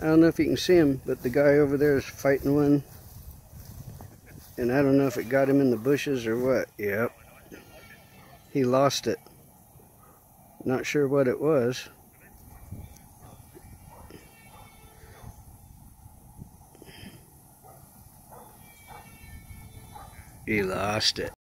I don't know if you can see him, but the guy over there is fighting one. And I don't know if it got him in the bushes or what. Yep. He lost it. Not sure what it was. He lost it.